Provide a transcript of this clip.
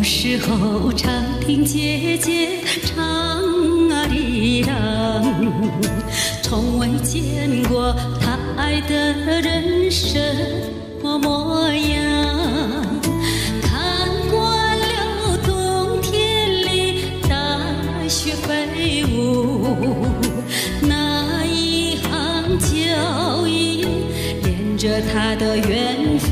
时候常听姐姐唱啊哩啷，从未见过她爱的人什么模样。看惯了冬天里大雪飞舞，那一行脚印连着她的远方。